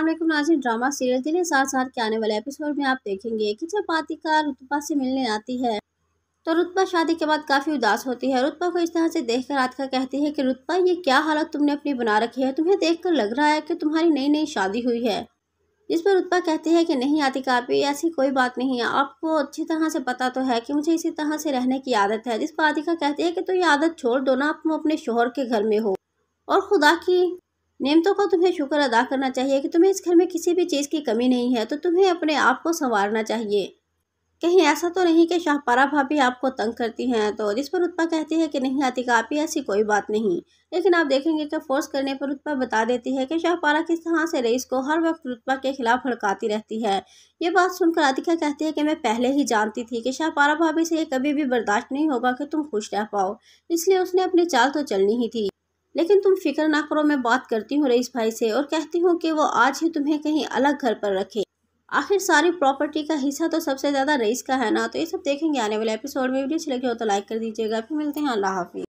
असलम नाजिन drama, serial दिले साथ साथ के आने वाले एपिसोड में आप देखेंगे कि जब आतिका रुतबा से मिलने आती है तो रुतबा शादी के बाद काफ़ी उदास होती है। रुतबा को इस तरह से देखकर आतिका कहती है कि, रुतबा, ये क्या हालत तुमने अपनी बना रखी है? तुम्हें देखकर लग रहा है कि तुम्हारी नई नई शादी हुई है। जिस पर रुतबा कहती है कि, नहीं आतिका आप ऐसी कोई बात नहीं है। आपको अच्छी तरह से पता तो है कि मुझे इसी तरह से रहने की आदत है। जिस पर आतिका कहती है कि तो ये आदत छोड़ दो ना तुम अपने शोहर के घर में हो और खुदा की नियमतों का तुम्हें शुक्र अदा करना चाहिए कि तुम्हें इस घर में किसी भी चीज़ की कमी नहीं है तो तुम्हें अपने आप को संवारना चाहिए। कहीं ऐसा तो नहीं कि शाहपारा भाभी आपको तंग करती हैं तो जिस पर उत्पा कहती है कि नहीं आती आप ही ऐसी कोई बात नहीं। लेकिन आप देखेंगे कि फोर्स करने पर उत्पा बता देती है कि शाहपारा किस तरह से रईस को हर वक्त रुतपा के खिलाफ भड़काती रहती है। ये बात सुनकर आतिका कहती है कि मैं पहले ही जानती थी कि शाहपारा भाभी से ये कभी भी बर्दाश्त नहीं होगा कि तुम खुश रह पाओ, इसलिए उसने अपनी चाल तो चलनी ही थी। लेकिन तुम फ़िक्र ना करो, मैं बात करती हूँ रईस भाई से और कहती हूँ कि वो आज ही तुम्हें कहीं अलग घर पर रखे। आखिर सारी प्रॉपर्टी का हिस्सा तो सबसे ज़्यादा रईस का है ना? तो ये सब देखेंगे आने वाले एपिसोड में। वीडियो अच्छी लगी हो तो लाइक कर दीजिएगा। फिर मिलते हैं। अल्लाह हाफिज़।